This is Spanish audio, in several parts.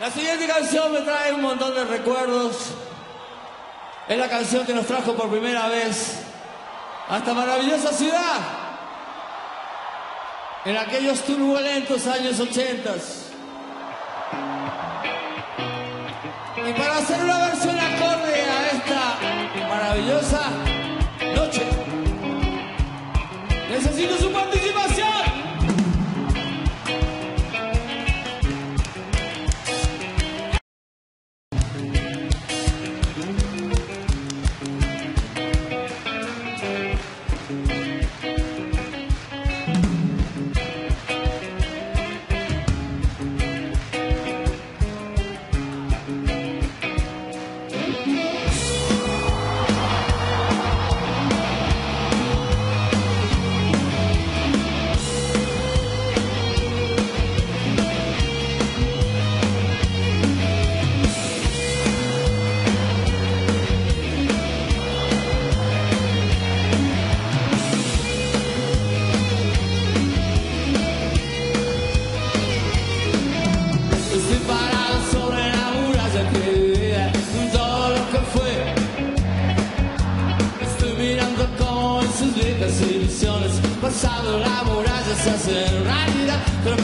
La siguiente canción me trae un montón de recuerdos. Es la canción que nos trajo por primera vez a esta maravillosa ciudad. En aquellos turbulentos años ochentas. Y para hacer una versión acorde a esta maravillosa pasando la muralla se hace realidad, pero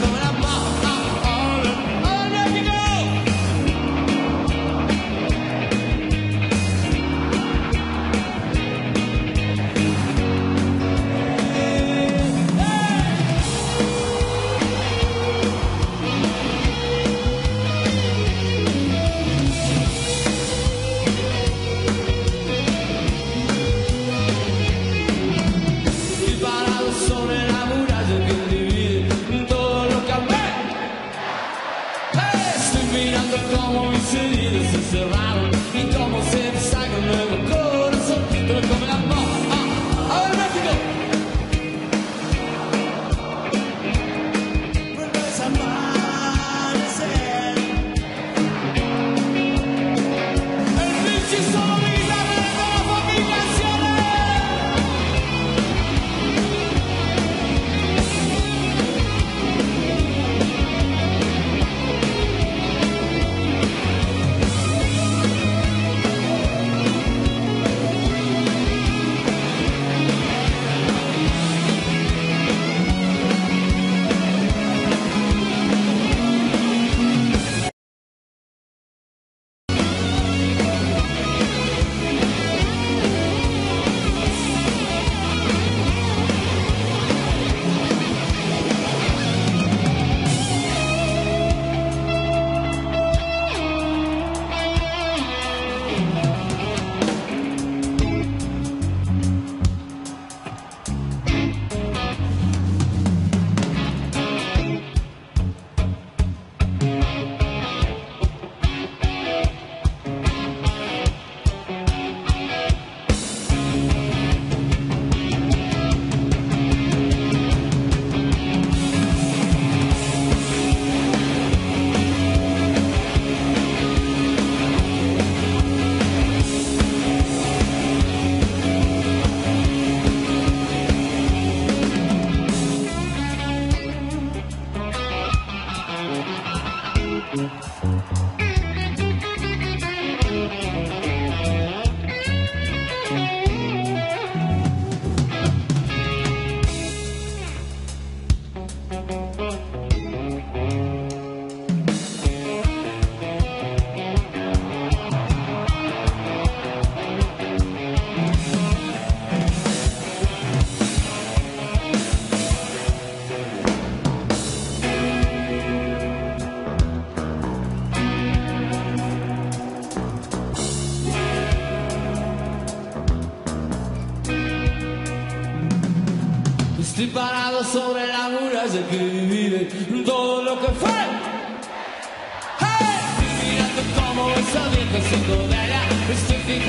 se cerraron Estoy parado sobre la muralla que divide todo lo que fue. ¡Hey! Estoy mirando como esa vieja psicodélica. Estoy fijando